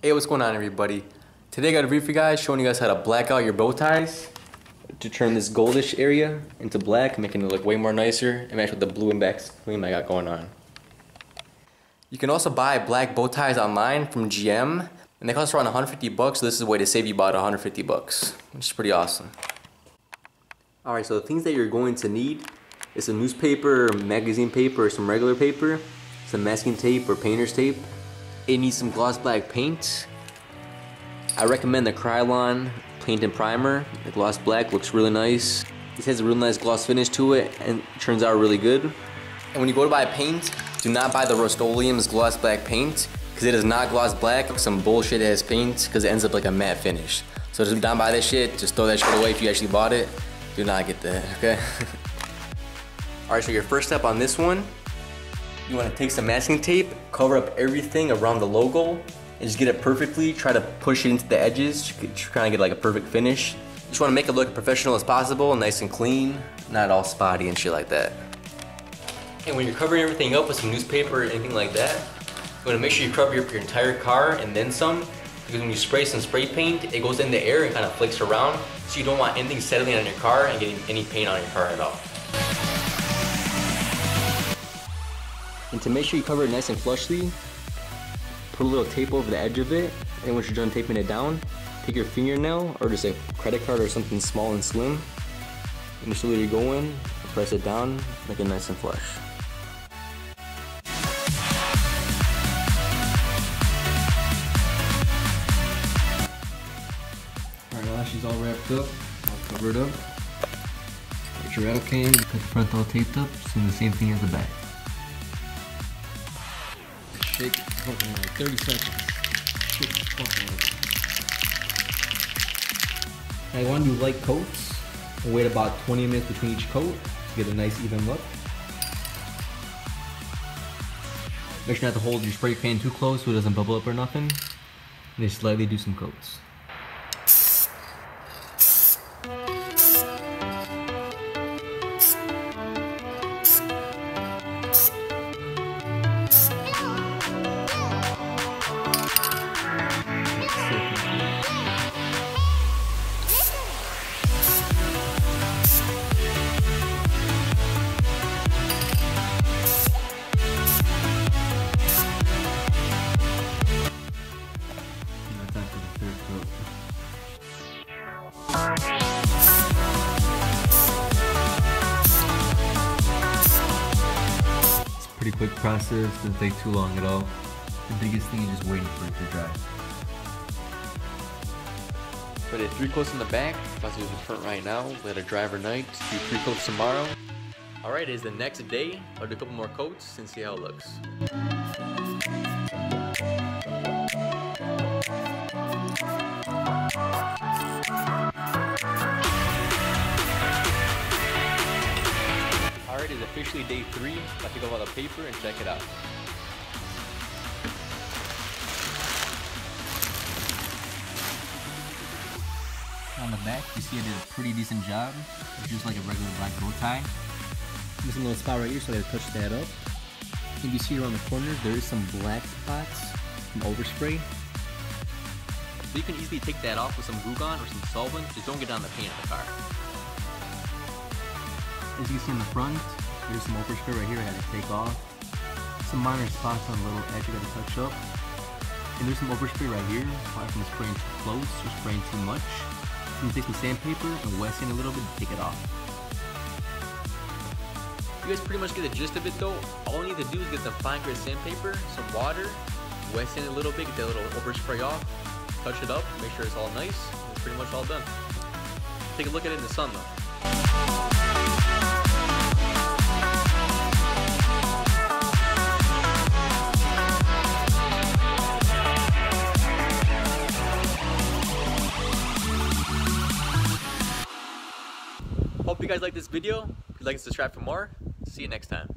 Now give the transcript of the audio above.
Hey, what's going on everybody? Today I got a review for you guys showing you guys how to black out your bow ties to turn this goldish area into black, making it look way more nicer and match with the blue and black theme I got going on. You can also buy black bow ties online from GM and they cost around 150 bucks, so this is a way to save you about 150 bucks, which is pretty awesome. Alright, so the things that you're going to need is some newspaper, magazine paper, or some regular paper, some masking tape or painter's tape, it needs some gloss black paint. I recommend the Krylon paint and primer. The gloss black looks really nice. This has a real nice gloss finish to it and turns out really good. And when you go to buy paint, do not buy the Rust-Oleum's gloss black paint because it is not gloss black, some bullshit ass paint because it ends up like a matte finish. So just don't buy that shit, just throw that shit away if you actually bought it. Do not get that, okay? Alright, so your first step on this one you want to take some masking tape, cover up everything around the logo, and just get it perfectly. Try to push it into the edges, trying to get like a perfect finish. Just want to make it look professional as possible, nice and clean, not all spotty and shit like that. And when you're covering everything up with some newspaper or anything like that, you want to make sure you cover your, your entire car and then some, because when you spray some spray paint, it goes in the air and kind of flicks around, so you don't want anything settling on your car and getting any paint on your car at all. And to make sure you cover it nice and flushly, put a little tape over the edge of it, and once you're done taping it down, take your fingernail or just a credit card or something small and slim, and just slowly go in, press it down, make it nice and flush. Alright, now she's all wrapped up, all covered up. Get your rattle can, cut the front all taped up, do the same thing as the back shake fucking like 30 seconds. Fucking like. I want to do light coats and wait about 20 minutes between each coat to get a nice even look. Make sure not to hold your spray can too close so it doesn't bubble up or nothing. And just slightly do some coats. Pretty quick process, doesn't take too long at all. The biggest thing is just waiting for it to dry. So I three coats in the back, about to do the front right now, let it dry overnight, do three coats tomorrow. Alright, it is the next day, I'll do a couple more coats and see how it looks. Officially day three. About to go out the paper and check it out. On the back, you see I did a pretty decent job. It's just like a regular black bow tie. Missing a little spot right here, so I gotta touch that up. If you see around the corners, there is some black spots from overspray. So you can easily take that off with some Goo Gone or some solvent, just don't get on the paint of the car. As you can see in the front, there's some overspray right here I had to take off. Some minor spots on the little edge I gotta touch up. And there's some overspray right here, probably from spraying too close or spraying too much. I'm to take some sandpaper and wet sand a little bit to take it off. You guys pretty much get the gist of it though. All you need to do is get some fine grit sandpaper, some water, wet sand a little bit, get that little overspray off, touch it up, make sure it's all nice, it's pretty much all done. Take a look at it in the sun though. Hope you guys like this video. If you like and subscribe for more. See you next time.